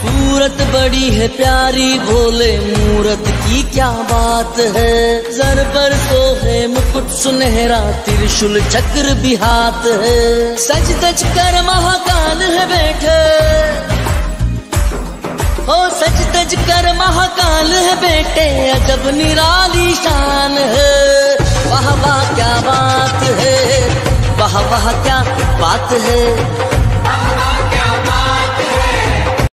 सूरत बड़ी है प्यारी, भोले मूरत की क्या बात है? जर पर तो है मुकुट सुनहरा, त्रिशूल चक्र भी हाथ है। सज तज कर महाकाल है बैठे। ओ सज तज कर महाकाल है बेटे अजब निराली शान है। वाह वाह, क्या बात है। वाह वाह, क्या बात है।